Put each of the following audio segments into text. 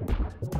you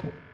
careful.